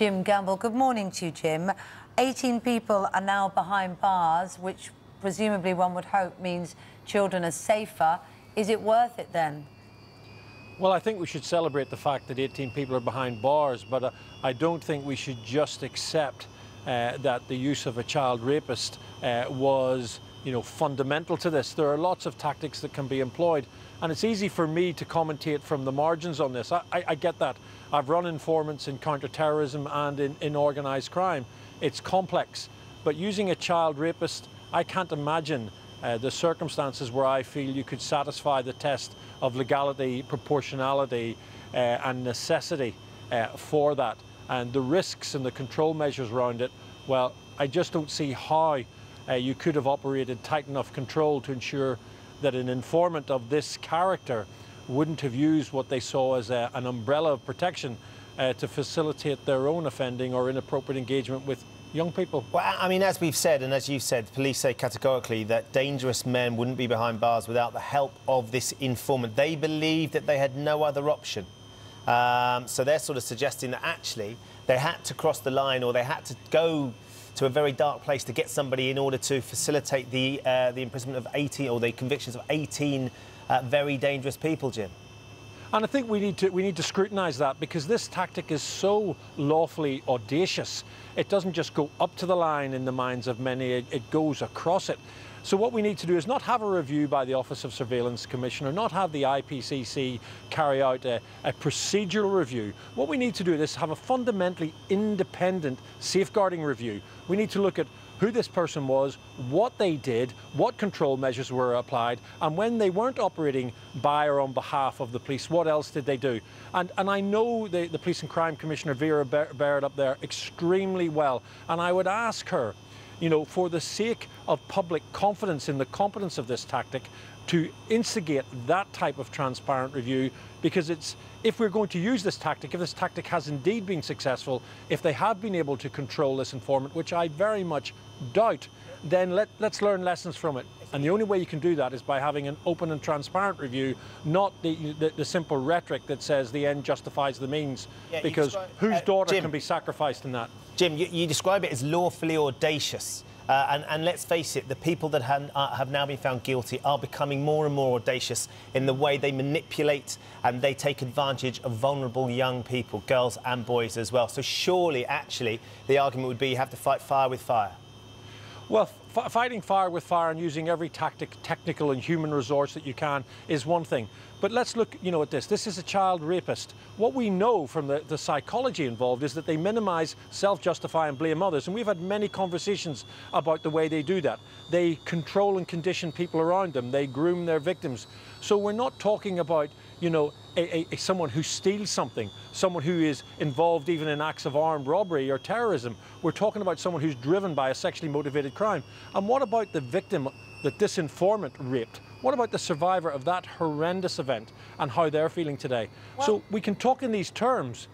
Jim Gamble. Good morning to you, Jim. 18 people are now behind bars, which presumably one would hope means children are safer. Is it worth it then? Well, I think we should celebrate the fact that 18 people are behind bars, but uh, I don't think we should just accept uh, that the use of a child rapist uh, was you know, fundamental to this. There are lots of tactics that can be employed, and it's easy for me to commentate from the margins on this. I, I, I get that. I've run informants in counter-terrorism and in, in organised crime. It's complex, but using a child rapist, I can't imagine uh, the circumstances where I feel you could satisfy the test of legality, proportionality, uh, and necessity uh, for that. And the risks and the control measures around it, well, I just don't see how uh, you could have operated tight enough control to ensure that an informant of this character wouldn't have used what they saw as a, an umbrella of protection uh, to facilitate their own offending or inappropriate engagement with young people. Well, I mean, as we've said, and as you've said, police say categorically that dangerous men wouldn't be behind bars without the help of this informant. They believe that they had no other option. Um, so they're sort of suggesting that actually they had to cross the line or they had to go to a very dark place to get somebody in order to facilitate the, uh, the imprisonment of 18 or the convictions of 18 uh, very dangerous people, Jim. And I think we need to we need to scrutinise that because this tactic is so lawfully audacious. It doesn't just go up to the line in the minds of many; it, it goes across it. So what we need to do is not have a review by the Office of Surveillance Commissioner, not have the IPCC carry out a, a, procedural review. What we need to do is have a fundamentally independent safeguarding review. We need to look at who this person was, what they did, what control measures were applied, and when they weren't operating by or on behalf of the police, what else did they do? And, and I know the, the Police and Crime Commissioner, Vera Baird, up there extremely well, and I would ask her, you know, for the sake of public confidence in the competence of this tactic, to instigate that type of transparent review because it's if we're going to use this tactic, if this tactic has indeed been successful, if they have been able to control this informant, which I very much doubt, then let, let's learn lessons from it. And the only way you can do that is by having an open and transparent review, not the, the, the simple rhetoric that says the end justifies the means, yeah, because whose uh, daughter Jim, can be sacrificed in that? Jim, you, you describe it as lawfully audacious. Uh, and, and, let's face it, the people that have, uh, have, now been found guilty are becoming more and more audacious in the way they manipulate and they take advantage of vulnerable young people, girls and boys as well. So surely, actually, the argument would be you have to fight fire with fire. Well, fighting fire with fire and using every tactic, technical and human resource that you can is one thing. But let's look, you know, at this. This is a child rapist. What we know from the, the psychology involved is that they minimize, self-justify and blame others. And we've had many conversations about the way they do that. They control and condition people around them. They groom their victims. So we're not talking about, you know, a, a, someone who steals something, someone who is involved even in acts of armed robbery or terrorism. We're talking about someone who's driven by a sexually motivated crime. And what about the victim that this informant raped? What about the survivor of that horrendous event and how they're feeling today? Well, so we can talk in these terms,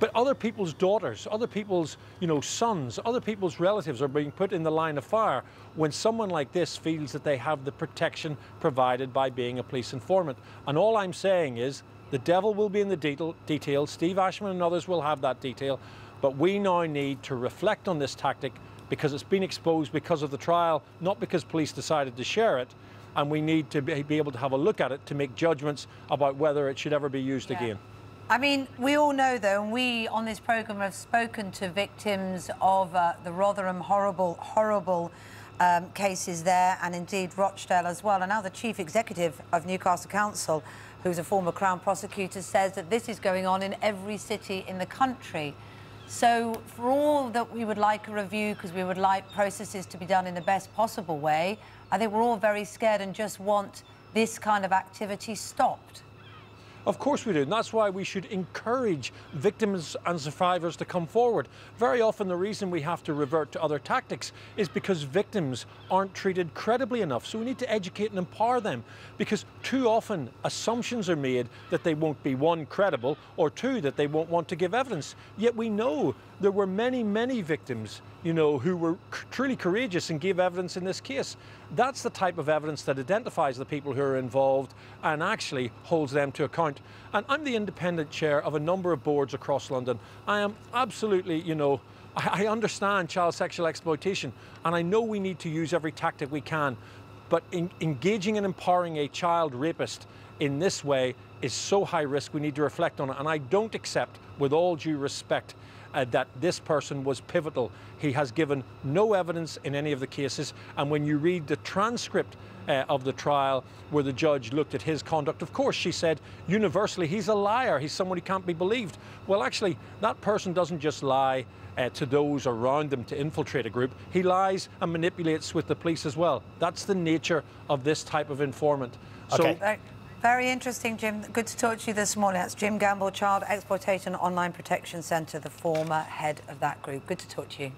but other people's daughters, other people's you know, sons, other people's relatives are being put in the line of fire when someone like this feels that they have the protection provided by being a police informant. And all I'm saying is the devil will be in the detail, detail. Steve Ashman and others will have that detail. But we now need to reflect on this tactic because it's been exposed because of the trial, not because police decided to share it. And we need to be able to have a look at it to make judgments about whether it should ever be used yeah. again. I mean, we all know, though, and we on this programme have spoken to victims of uh, the Rotherham horrible, horrible um, cases there, and indeed Rochdale as well. And now the chief executive of Newcastle Council who's a former Crown prosecutor, says that this is going on in every city in the country. So for all that we would like a review, because we would like processes to be done in the best possible way, I think we're all very scared and just want this kind of activity stopped. Of course we do, and that's why we should encourage victims and survivors to come forward. Very often the reason we have to revert to other tactics is because victims aren't treated credibly enough. So we need to educate and empower them because too often assumptions are made that they won't be one, credible, or two, that they won't want to give evidence. Yet we know there were many, many victims, you know, who were truly courageous and gave evidence in this case. That's the type of evidence that identifies the people who are involved and actually holds them to account. And I'm the independent chair of a number of boards across London. I am absolutely, you know, I, understand child sexual exploitation and I know we need to use every tactic we can. But in, engaging and empowering a child rapist in this way is so high risk, we need to reflect on it. And I don't accept, with all due respect, uh, that this person was pivotal. He has given no evidence in any of the cases. And when you read the transcript uh, of the trial where the judge looked at his conduct, of course, she said universally, he's a liar. He's someone who can't be believed. Well, actually, that person doesn't just lie. Uh, to those around them to infiltrate a group. He lies and manipulates with the police as well. That's the nature of this type of informant. Okay. So very interesting, Jim. Good to talk to you this morning. That's Jim Gamble, Child Exploitation Online Protection Centre, the former head of that group. Good to talk to you.